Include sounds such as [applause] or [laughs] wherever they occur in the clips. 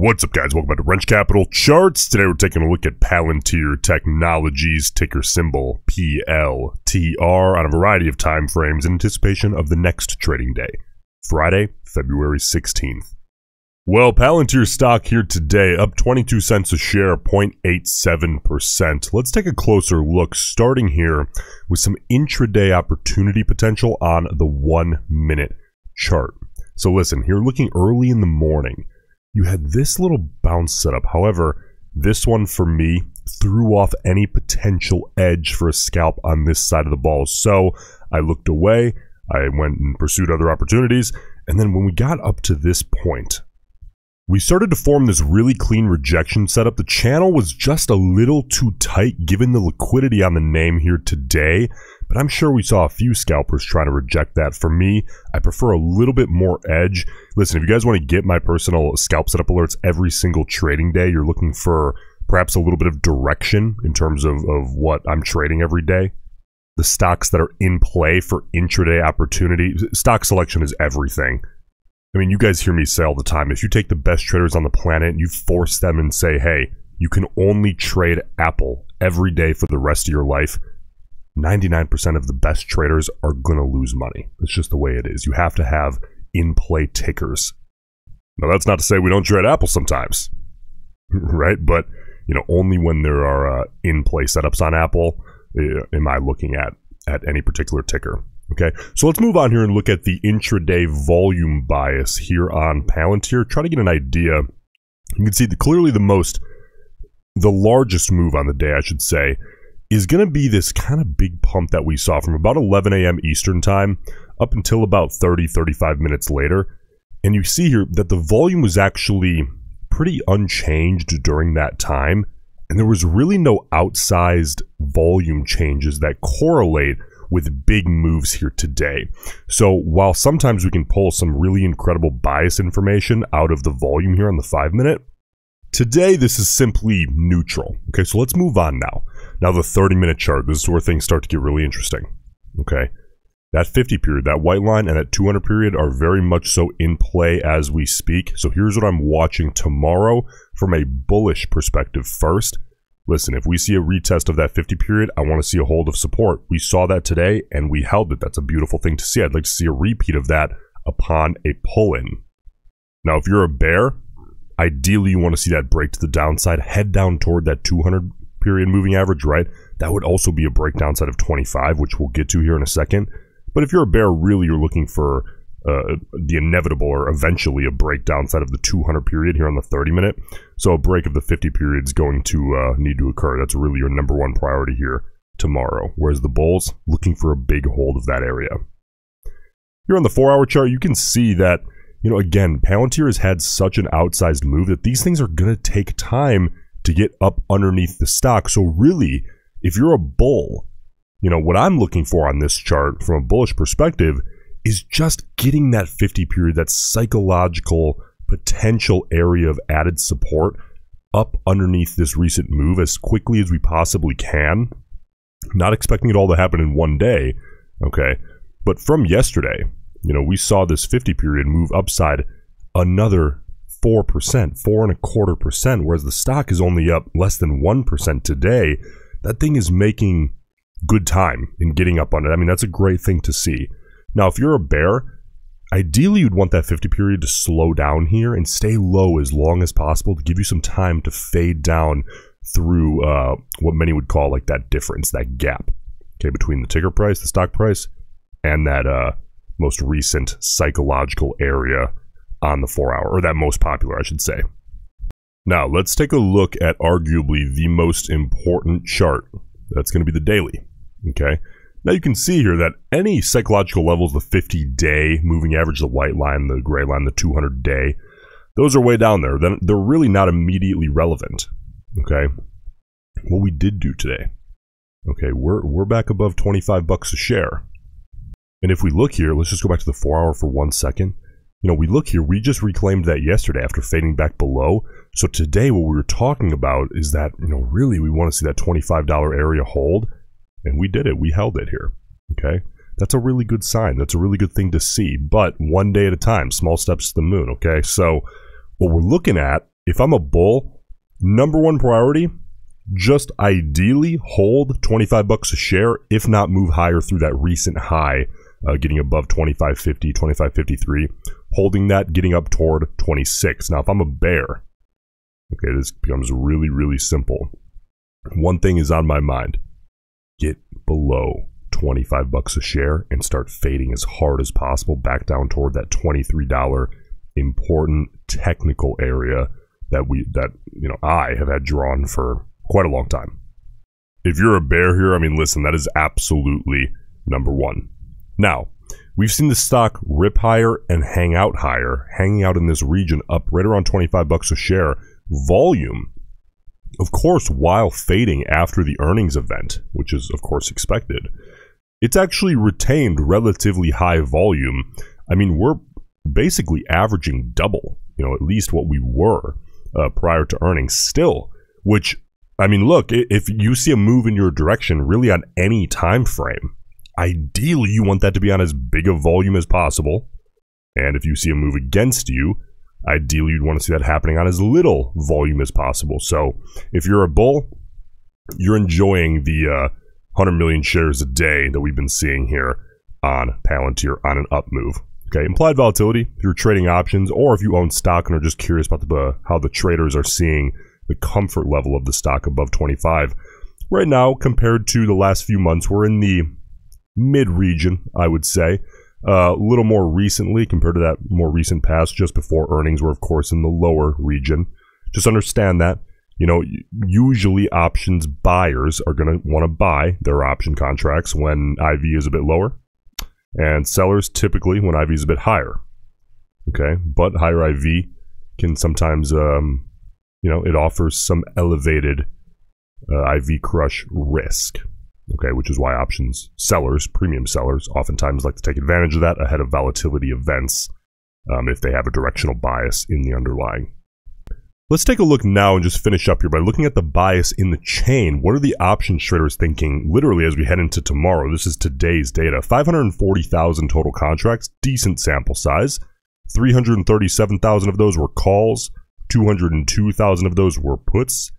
What's up, guys? Welcome back to Roensch Capital Charts. Today we're taking a look at Palantir Technologies, ticker symbol PLTR, on a variety of time frames in anticipation of the next trading day, Friday, February 16th. Well, Palantir stock here today up 22 cents a share, 0.87%. Let's take a closer look, starting here with some intraday opportunity potential on the one minute chart. So listen, here looking early in the morning you had this little bounce setup. However, this one for me threw off any potential edge for a scalp on this side of the ball. So I looked away, I went and pursued other opportunities, and then when we got up to this point, we started to form this really clean rejection setup. The channel was just a little too tight given the liquidity on the name here today, but I'm sure we saw a few scalpers trying to reject that. For me, I prefer a little bit more edge. Listen, if you guys want to get my personal scalp setup alerts every single trading day, you're looking for perhaps a little bit of direction in terms of, of what I'm trading every day. The stocks that are in play for intraday opportunity, stock selection is everything. I mean, you guys hear me say all the time if you take the best traders on the planet and you force them and say, hey, you can only trade Apple every day for the rest of your life, 99% of the best traders are going to lose money. It's just the way it is. You have to have in play tickers. Now, that's not to say we don't trade Apple sometimes, [laughs] right? But, you know, only when there are uh, in play setups on Apple uh, am I looking at, at any particular ticker. Okay, so let's move on here and look at the intraday volume bias here on Palantir. Try to get an idea. You can see the, clearly the most, the largest move on the day, I should say, is going to be this kind of big pump that we saw from about 11 a.m. Eastern time up until about 30, 35 minutes later. And you see here that the volume was actually pretty unchanged during that time. And there was really no outsized volume changes that correlate with big moves here today. So while sometimes we can pull some really incredible bias information out of the volume here on the five minute, today this is simply neutral. Okay, so let's move on now. Now the 30 minute chart, this is where things start to get really interesting. Okay. That 50 period, that white line, and that 200 period are very much so in play as we speak. So here's what I'm watching tomorrow from a bullish perspective first. Listen, if we see a retest of that 50 period, I want to see a hold of support. We saw that today and we held it. That's a beautiful thing to see. I'd like to see a repeat of that upon a pull in. Now, if you're a bear, ideally you want to see that break to the downside, head down toward that 200 period moving average, right? That would also be a break downside of 25, which we'll get to here in a second. But if you're a bear, really you're looking for uh, the inevitable or eventually a breakdown downside of the 200 period here on the 30 minute. So a break of the 50 period is going to uh, need to occur. That's really your number one priority here tomorrow. Whereas the bulls looking for a big hold of that area. Here on the four hour chart, you can see that, you know, again, Palantir has had such an outsized move that these things are going to take time to get up underneath the stock. So really, if you're a bull, you know, what I'm looking for on this chart from a bullish perspective is just getting that 50 period, that psychological potential area of added support up underneath this recent move as quickly as we possibly can. Not expecting it all to happen in one day, okay? But from yesterday, you know, we saw this 50 period move upside another 4%, four and a quarter percent, whereas the stock is only up less than 1% today. That thing is making good time in getting up on it. I mean, that's a great thing to see. Now, if you're a bear, ideally you'd want that 50 period to slow down here and stay low as long as possible to give you some time to fade down through uh, what many would call like that difference, that gap, okay, between the ticker price, the stock price, and that uh, most recent psychological area on the four hour, or that most popular, I should say. Now, let's take a look at arguably the most important chart. That's going to be the daily. Okay. Now you can see here that any psychological levels, the 50 day moving average, the white line, the gray line, the 200 day, those are way down there. Then they're really not immediately relevant. Okay. What we did do today. Okay, we're we're back above 25 bucks a share. And if we look here, let's just go back to the 4 hour for 1 second. You know, we look here, we just reclaimed that yesterday after fading back below. So today what we were talking about is that, you know, really we want to see that $25 area hold and we did it. We held it here. Okay. That's a really good sign. That's a really good thing to see. But one day at a time, small steps to the moon. Okay. So what we're looking at if I'm a bull, number one priority, just ideally hold 25 bucks a share, if not move higher through that recent high, uh, getting above 25.50, 25.53, holding that, getting up toward 26. Now, if I'm a bear, okay, this becomes really, really simple. One thing is on my mind get below 25 bucks a share and start fading as hard as possible back down toward that $23 important technical area that we that you know I have had drawn for quite a long time. If you're a bear here, I mean listen, that is absolutely number 1. Now, we've seen the stock rip higher and hang out higher, hanging out in this region up right around 25 bucks a share. Volume of course, while fading after the earnings event, which is of course expected, it's actually retained relatively high volume. I mean, we're basically averaging double, you know, at least what we were uh, prior to earnings still, which I mean, look, if you see a move in your direction really on any time frame, ideally you want that to be on as big a volume as possible. And if you see a move against you, ideally you'd want to see that happening on as little volume as possible. So if you're a bull, you're enjoying the uh, 100 million shares a day that we've been seeing here on Palantir on an up move. Okay, implied volatility, if you're trading options or if you own stock and are just curious about the, uh, how the traders are seeing the comfort level of the stock above 25. Right now, compared to the last few months, we're in the mid region, I would say. Uh, a little more recently, compared to that more recent past, just before earnings, we're of course in the lower region. Just understand that. You know, usually options buyers are going to want to buy their option contracts when IV is a bit lower and sellers typically when IV is a bit higher. Okay, but higher IV can sometimes, um, you know, it offers some elevated uh, IV crush risk. Okay, which is why options sellers, premium sellers, oftentimes like to take advantage of that ahead of volatility events um, if they have a directional bias in the underlying. Let's take a look now and just finish up here by looking at the bias in the chain. What are the option traders thinking literally as we head into tomorrow? This is today's data. 540,000 total contracts, decent sample size. 337,000 of those were calls, 202,000 of those were puts.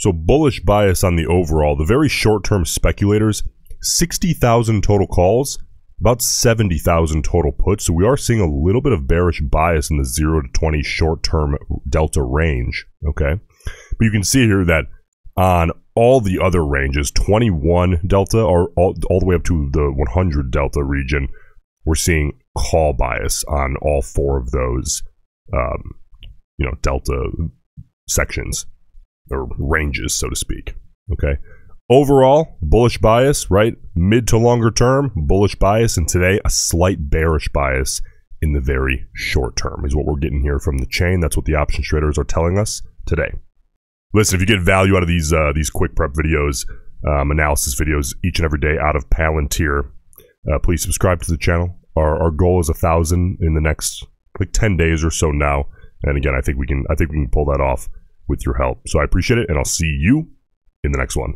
So bullish bias on the overall. The very short-term speculators, 60,000 total calls, about 70,000 total puts. So we are seeing a little bit of bearish bias in the 0 to 20 short term delta range. Okay. But you can see here that on all the other ranges, 21 delta or all, all the way up to the 100 delta region, we're seeing call bias on all four of those, um, you know, delta sections or ranges, so to speak. Okay. Overall, bullish bias, right? Mid to longer term, bullish bias, and today a slight bearish bias in the very short term is what we're getting here from the chain. That's what the option traders are telling us today. Listen, if you get value out of these uh, these quick prep videos, um, analysis videos each and every day out of Palantir, uh, please subscribe to the channel. Our, our goal is a thousand in the next like ten days or so now, and again, I think we can I think we can pull that off with your help. So I appreciate it, and I'll see you in the next one.